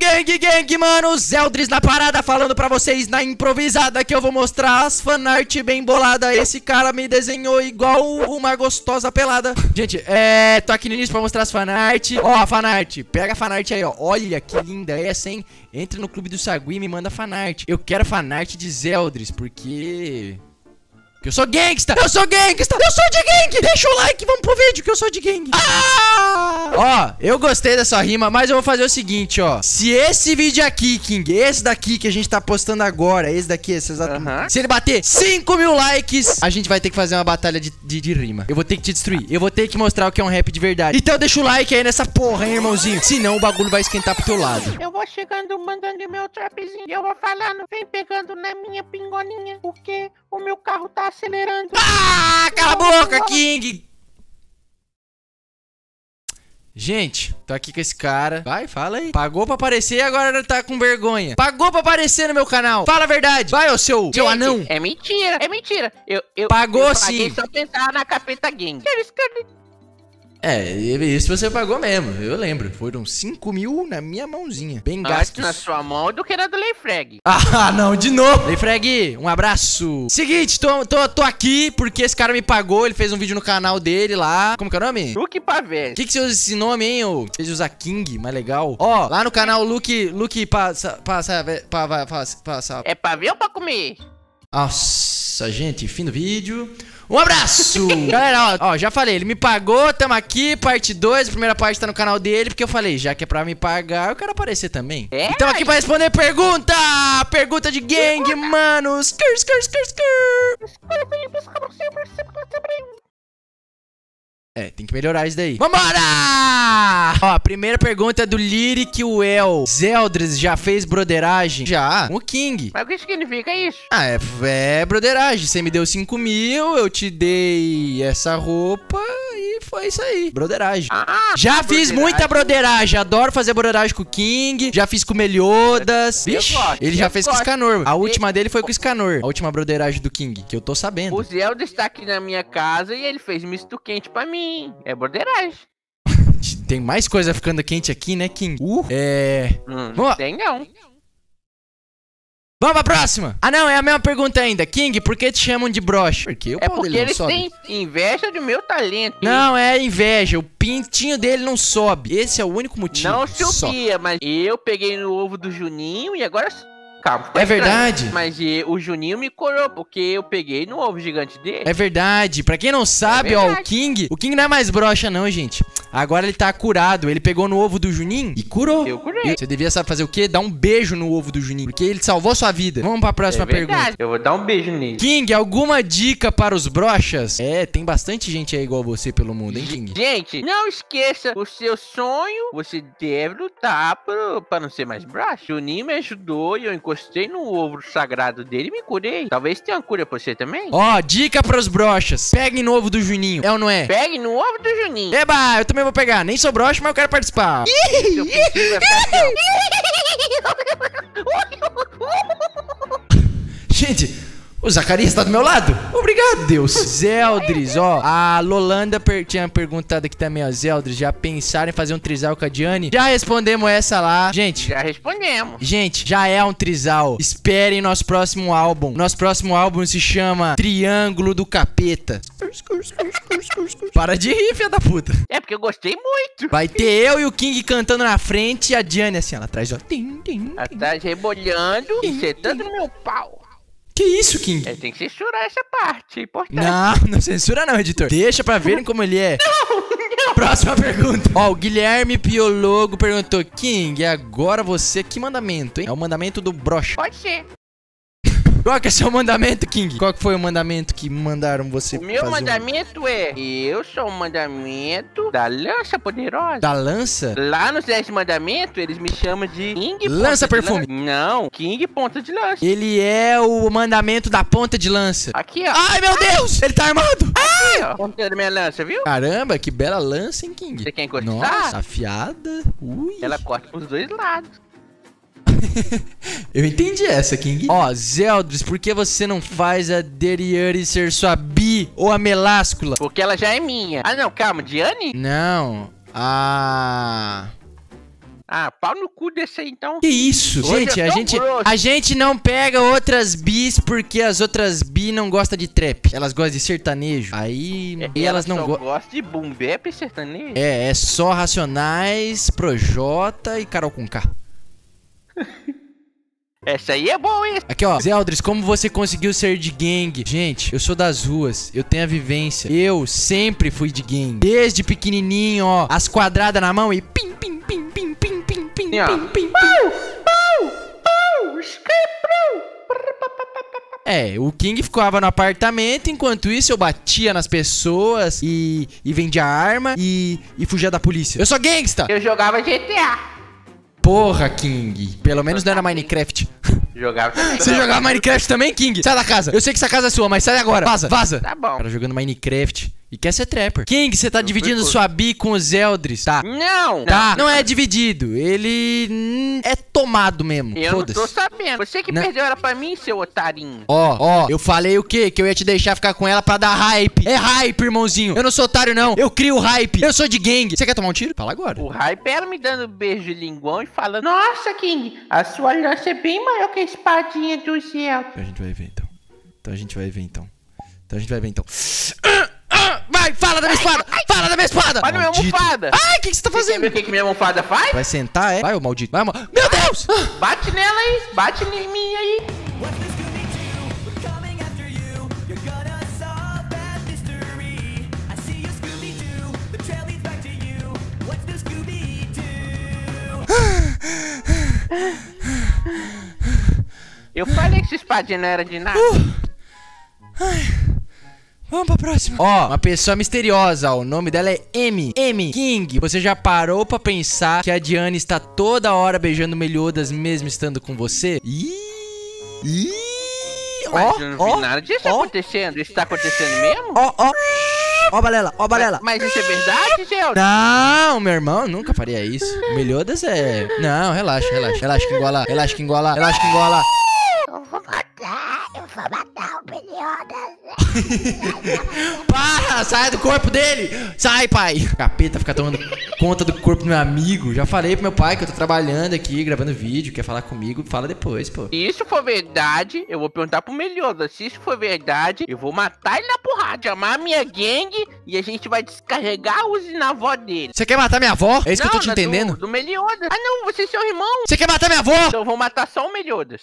Gang, gang, mano, Zeldris na parada falando pra vocês na improvisada que eu vou mostrar as fanart bem bolada. Esse cara me desenhou igual uma gostosa pelada. Gente, é, tô aqui no início pra mostrar as fanart. Ó, a fanart, pega a fanart aí, ó. Olha que linda essa, hein? Entre no clube do Sagui e me manda fanart. Eu quero fanart de Zeldris, porque... Que eu sou gangsta! Eu sou gangsta! Eu sou de gang! Deixa o like, vamos pro vídeo que eu sou de gang! Ah! Ó, eu gostei dessa rima, mas eu vou fazer o seguinte, ó. Se esse vídeo aqui, King, esse daqui que a gente tá postando agora, esse daqui, esse exato. Aham. Se ele bater 5 mil likes, a gente vai ter que fazer uma batalha de, de, de rima. Eu vou ter que te destruir. Eu vou ter que mostrar o que é um rap de verdade. Então deixa o like aí nessa porra, hein, irmãozinho? Senão o bagulho vai esquentar pro teu lado. Eu vou chegando mandando meu trapzinho. Eu vou falando, vem pegando na minha pingolinha. Porque o meu carro tá acelerando. Ah, cala a boca, King! Gente, tô aqui com esse cara. Vai, fala aí. Pagou pra aparecer e agora tá com vergonha. Pagou pra aparecer no meu canal. Fala a verdade. Vai, ô seu, seu Gente, anão. É mentira, é mentira. Eu, eu, Pagou eu sim. só pensar na capeta gang. Eles querem- É, isso você pagou mesmo. Eu lembro. Foram 5 mil na minha mãozinha. Bem Antes gastos. na sua mão do que na do Leifrag. Ah, não, de novo. Ei, Freg, um abraço. Seguinte, tô, tô, tô aqui porque esse cara me pagou. Ele fez um vídeo no canal dele lá. Como que é o nome? Luke Pavés. O que, que você usa esse nome, hein, ô? Você usa King, mais legal. Ó, lá no canal Luke, Luke passa, passa, passa, passa, passa. É pra ver ou pra comer? Nossa, gente, fim do vídeo. Um abraço! Galera, ó, ó, já falei, ele me pagou, tamo aqui, parte 2, a primeira parte tá no canal dele, porque eu falei, já que é pra me pagar, eu quero aparecer também. É? Então aqui pra responder pergunta! Pergunta de gang, mano! Skr, skr, skr, skr! É, tem que melhorar isso daí. Vambora! Ó, a primeira pergunta é do Lyric Well. Zeldris já fez broderagem? Já. O King. Mas o que significa isso? Ah, é, é broderagem. Você me deu 5 mil, eu te dei essa roupa foi isso aí. Broderagem. Ah, Já fiz broderagem. muita broderagem. Adoro fazer broderagem com o King. Já fiz com o Meliodas. Vixe, ele já fez com o. Scanor. A E- última dele foi com o Scanor. A última broderagem do King, que eu tô sabendo. O Zelda está aqui na minha casa e ele fez misto quente pra mim. É borderagem. Tem mais coisa ficando quente aqui, né, King? Uh, é. Hum, Vamos lá. tem não. Vamos pra próxima. Ah, não, é a mesma pergunta ainda. King, por que te chamam de broche? Porque o É pau porque dele não eles sobe. têm inveja do meu talento. Não, é inveja. O pintinho dele não sobe. Esse é o único motivo. Não Só. subia, mas eu peguei no ovo do Juninho e agora. Calma, É verdade. Mas o Juninho me corou, porque eu peguei no ovo gigante dele. É verdade. Pra quem não sabe, É ó, o. King. O King não é mais brocha, não, gente. Agora ele tá curado. Ele pegou no ovo do Juninho e curou. Eu curei. Você devia saber fazer o quê? Dar um beijo no ovo do Juninho. Porque ele salvou sua vida. Vamos pra próxima É pergunta. Eu vou dar um beijo nele. King, alguma dica para os brochas? É, tem bastante gente aí igual você pelo mundo, hein, King? Gente, não esqueça o seu sonho. Você deve lutar pro, pra não ser mais broxa. Juninho me ajudou e eu encostei no ovo sagrado dele e me curei. Talvez tenha uma cura pra você também. Ó, dica pros brochas. Peguem no ovo do Juninho. É ou não é? Pegue no ovo do Juninho. Eba, eu também vou pegar. Nem sou brocha, mas eu quero participar. Seu assim, Gente, o Zacarias tá do meu lado? Obrigado, Deus. Zeldris, ó. A Lolanda per- tinha perguntado aqui também, ó. Zeldris, já pensaram em fazer um trisal com a Diane? Já respondemos essa lá. Gente, Já respondemos. Gente, já é um trisal. Esperem nosso próximo álbum. Nosso próximo álbum se chama Triângulo do Capeta. Para de rir, filha da puta. É porque eu gostei muito. Vai ter eu e o King cantando na frente e a Diane assim, ela atrás, ó. Tim, tim. Atrás rebolhando e sentando no meu pau. Que isso, King? É, tem que censurar essa parte, é importante. Não, não censura não, editor. Deixa pra verem como ele é. Próxima pergunta. Ó, o Guilherme Piologo perguntou: King, agora você que mandamento, hein? É o mandamento do brocha. Pode ser. Qual que é o seu mandamento, King? Qual que foi o mandamento que mandaram você O meu fazer um- mandamento é: eu sou o mandamento da lança poderosa. Da lança? Lá nos 10 mandamentos, eles me chamam de King Lança Ponta de perfume. Lança. Não, King Ponta de Lança. Ele é o mandamento da ponta de lança. Aqui, ó. Ai, meu Deus! Ele tá armado! Aqui, ó. Ponta da minha lança, viu? Caramba, que bela lança, hein, King? Você quer encostar? Nossa, afiada. Ui. Ela corta pros dois lados. Eu entendi essa, King. Ó, Zeldris, por que você não faz a Deriane ser sua bi ou a meláscula? Porque ela já é minha. Ah, não, calma, Diane? Não. Ah. Ah, pau no cu desse aí então. Que isso, Hoje gente, é a gente, grosso. a gente não pega outras bis porque as outras bi não gostam de trap. Elas gostam de sertanejo. Aí, e elas não É, só gostam. gostam de boom bap e sertanejo. É, é só Racionais, Projota e Carol com K. Essa aí é boa, hein? Aqui, ó. Zeldris, como você conseguiu ser de gangue? Gente, eu sou das ruas. Eu tenho a vivência. Eu sempre fui de gangue. Desde pequenininho, ó. As quadradas na mão e pim, pim, pim, pim, pim, pim, pim, pim, pim. É, o King ficava no apartamento, enquanto isso eu batia nas pessoas e, e vendia arma e, e fugia da polícia. Eu sou gangsta! Eu jogava GTA. Porra, King. Pelo menos não era Minecraft. Jogava. Você jogava Minecraft também, King? Sai da casa. Eu sei que essa casa é sua, mas sai agora. Vaza, vaza. Tá bom. O cara jogando Minecraft e quer ser trapper. King, você tá Eu dividindo sua bi com os Eldris. Tá. Não! Tá, não é dividido. Ele hum, é tomado mesmo. Eu não tô sabendo. Você que Não. perdeu ela pra mim, seu otarinho. Ó, ó, eu falei o quê? Que eu ia te deixar ficar com ela pra dar hype. É hype, irmãozinho. Eu não sou otário, não. Eu crio hype. Eu sou de gangue. Você quer tomar um tiro? Fala agora. O hype era me dando beijo de linguão e falando: Nossa, King, a sua lança é bem maior que a espadinha do céu. A gente vai ver então. Então a gente vai ver então. Então a gente vai ver então. Vai, fala da minha espada! Fala da minha espada! Olha minha Maldito. almofada! Ai, o que, que você tá Você quer ver fazendo? o que, que minha almofada faz? Vai sentar, é? Vai, ô maldito. Vai, mal. Meu Deus! Ah, Bate nela aí, bate em mim aí. Eu falei que essa espadinha não era de nada. Vamos pra próxima. Ó, uma pessoa misteriosa, ó. O nome dela é M. M. King. Você já parou pra pensar que a Diane está toda hora beijando Meliodas mesmo estando com você? Ih! Ih! Mas Ó, eu não ó, vi nada disso ó, acontecendo. Isso tá acontecendo mesmo? ó, ó. Ó, Balela, ó, Balela. Mas isso é verdade, Zelda? Não, meu irmão, nunca faria isso. Meliodas é. Não, relaxa, relaxa. Relaxa que engola. Relaxa que engola. Relaxa que engola. Para, sai do corpo dele. Sai, pai. Capeta fica tomando conta do corpo do meu amigo. Já falei pro meu pai que eu tô trabalhando aqui, gravando vídeo. Quer falar comigo? Fala depois, pô. Se isso for verdade, eu vou perguntar pro Meliodas. Se isso for verdade, eu vou matar ele na porrada, chamar a minha gangue e a gente vai descarregar a usina na avó dele. Você quer matar minha avó? É isso que eu tô te na do- entendendo. Do, Meliodas. Ah, não, você é seu irmão. Você quer matar minha avó? Então eu vou matar só o Meliodas.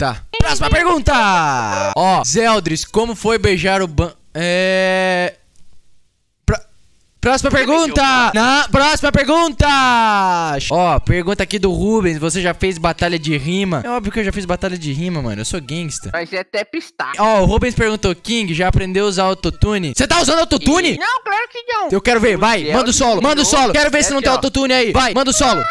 Tá. Próxima pergunta. Ó, Zeldris, como foi beijar o ban... É... Pró- Próxima pergunta! Na próxima pergunta! Ó, pergunta aqui do Rubens. Você já fez batalha de rima? É óbvio que eu já fiz batalha de rima, mano. Eu sou gangsta. Mas é até pistar. Ó, o Rubens perguntou: King, já aprendeu a usar autotune? Você tá usando autotune? Não, claro que não. Eu quero ver, vai, manda o solo, manda o solo. Quero ver se não tem autotune aí. Vai, manda o solo.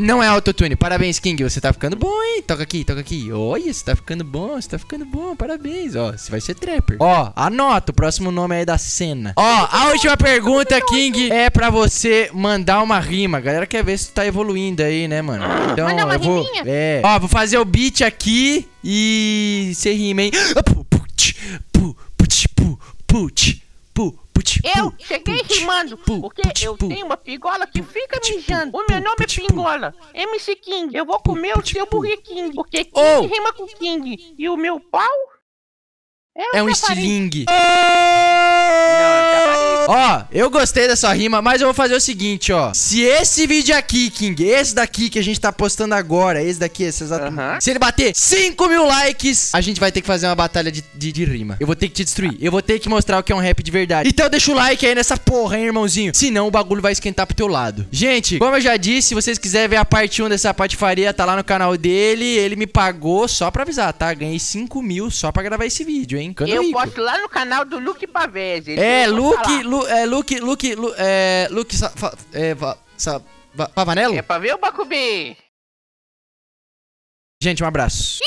Não é autotune. Parabéns, King. Você tá ficando bom, hein? Toca aqui, toca aqui. Olha, você tá ficando bom, você tá ficando bom. Parabéns, ó. Você vai ser trapper. Ó, anota. O próximo nome aí da cena. Ó, a última pergunta, King, é pra você mandar uma rima. A galera quer ver se tu tá evoluindo aí, né, mano? Então, Manda uma eu vou. riminha. É. Ó, vou fazer o beat aqui e você rima, hein? Pu, put, pu, put, pu, put, pu, put, Eu cheguei rimando, porque eu tenho uma pigola que fica mijando. O meu nome é. Pingola, MC King. Eu vou comer o seu. Burger King, porque King Oh. rima com King. E o meu pau É um chafariz. estilingue. Não, é. Ó, eu gostei da sua rima, mas eu vou fazer o seguinte, ó. Se esse vídeo aqui, King, esse daqui que a gente tá postando agora, esse daqui, esse exato. Aham. Se ele bater 5 mil likes, a gente vai ter que fazer uma batalha de, de, de rima. Eu vou ter que te destruir. Eu vou ter que mostrar o que é um rap de verdade. Então deixa o like aí nessa porra, hein, irmãozinho. Senão o bagulho vai esquentar pro teu lado. Gente, como eu já disse, se vocês quiserem ver a parte 1 dessa patifaria, tá lá no canal dele. Ele me pagou só pra avisar, tá? Ganhei 5 mil só pra gravar esse vídeo, hein? Ficando Eu rico. posto lá no canal do Luke Pavese. É, Luke. Lu, é, Luke, Luke, Lu, é, Luke, sa, fa, é, va, sa, va, Pavanello? É pra ver o Bakubê. Gente, um abraço.